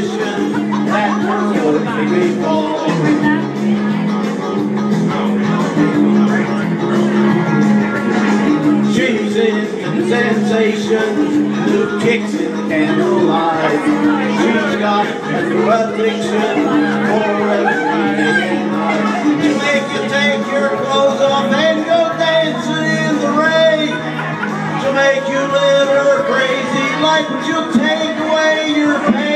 position that will be falling. She's in sensation, who kicks in the candlelight. She's got a addiction for every night. To make you take your clothes off and go dancing in the rain. To make you live her crazy but she'll take away your pain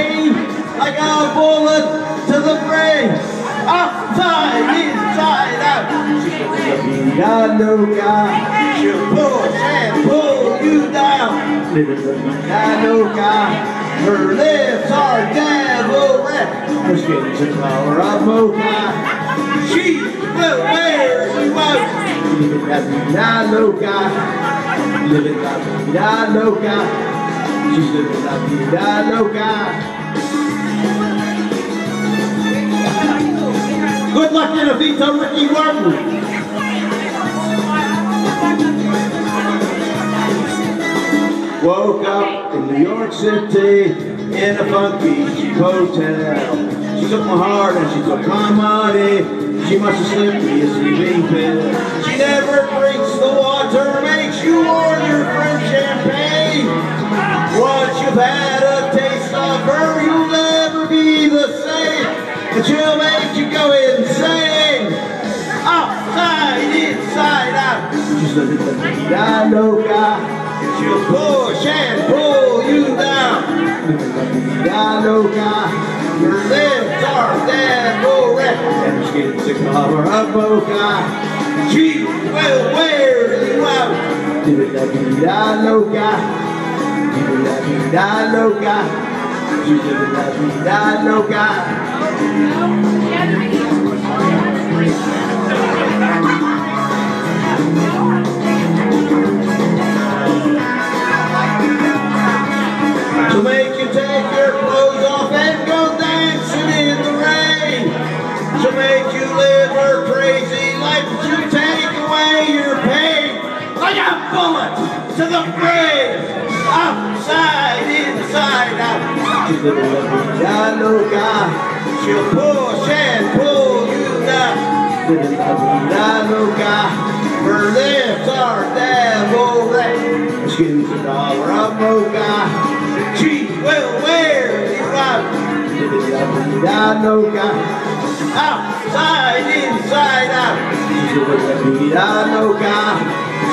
like a bullet to the brain. Outside, inside out. She's got no guy. She'll push and pull you down. The no guy. Her lips are devil red. Her skin's a color of mocha. She will wear you out. Living la vida loca. Living la vida loca. She's living la vida loca. Good in a Ricky Martin. Woke up in New York City in a funky hotel. She took my heart and she took my money. She must have slipped me a sleeping pill. She never drinks the water, makes you order French champagne. Once you've had a taste of her, you'll never be the same. And she'll make She's a little vida loca. She'll push and pull you down. Vida loca. Your lips are devil red. And her skin's a color of mocha. She will wear you out. Vida loca. Vida vida loca. She's living la vida loca. Take your clothes off and go dancing in the rain. To make you live her crazy life, to take away your pain. Like a bullet to the brain. Outside, inside out. She's la vida. She'll push and pull you down. La vida loca. Her lips are devil red. Skin's a dollar la vida loca. Outside, inside out. She's living la vida loca.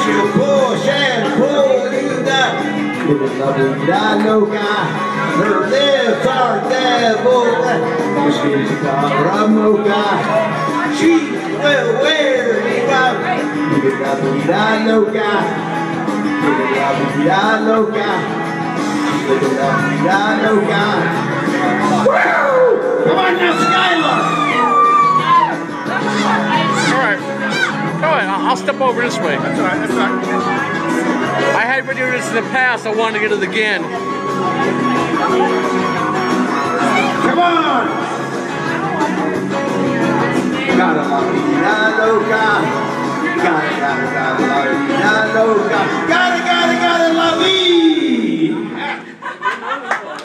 She'll push and pull you down. Living la vida loca. Her lips are devil. Her skin's a mocha. She will wear you out. La vida loca. Living la vida loca. Living la vida loca. Woo! I'll step over this way. That's all right, that's all right. I had video this in the past, I wanted to get it again. Come on! Gotta love la loca. Gotta, gotta, gotta love la loca. Gotta